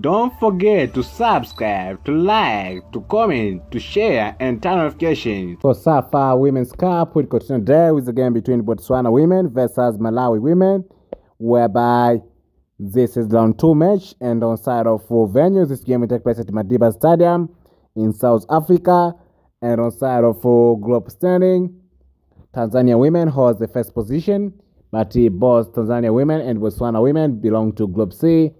Don't forget to subscribe, to like, to comment, to share, and turn notifications. COSAFA Women's Cup, we continue today with the game between Botswana women versus Malawi women, whereby this is round two match, and on side of four venues, this game will take place at Madiba Stadium in South Africa, and on side of four group standing, Tanzania women holds the first position, but both Tanzania women and Botswana women belong to Group C.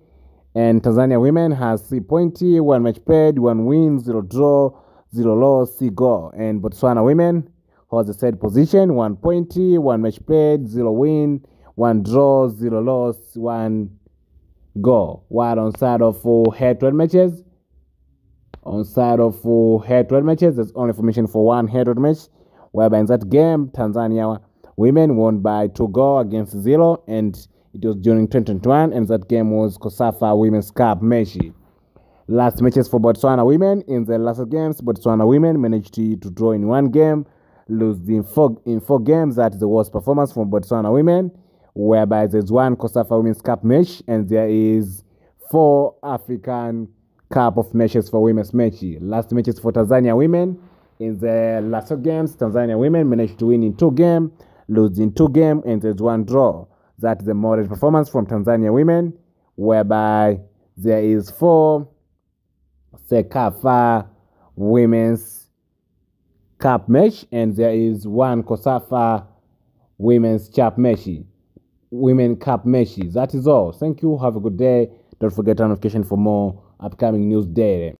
And Tanzania women has three pointy, one match played, one win, zero draw, zero loss, C goal. And Botswana women holds the third position, one pointy, one match played, zero win, one draw, zero loss, one goal. While on side of uh, head-to-head matches, on side of uh, head-to-head matches, there's only formation for one head-to-head match, whereby in that game, Tanzania women won by two goal against zero, and it was during 2021, and that game was COSAFA Women's Cup match. Last matches for Botswana women. In the last games, Botswana women managed to, to draw in one game, lose in four, in four games. That is the worst performance from Botswana women, whereby there's one COSAFA Women's Cup match, and there is four African Cup of Nations for women's match. Last matches for Tanzania women. In the last games, Tanzania women managed to win in two games, lose in two games, and there's one draw. That the modern performance from Tanzania women, whereby there is four Sekafa Women's Cup match and there is one Kosafa Women's Cup match. Women Cup match. That is all. Thank you. Have a good day. Don't forget notification for more upcoming news daily.